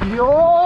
Dios.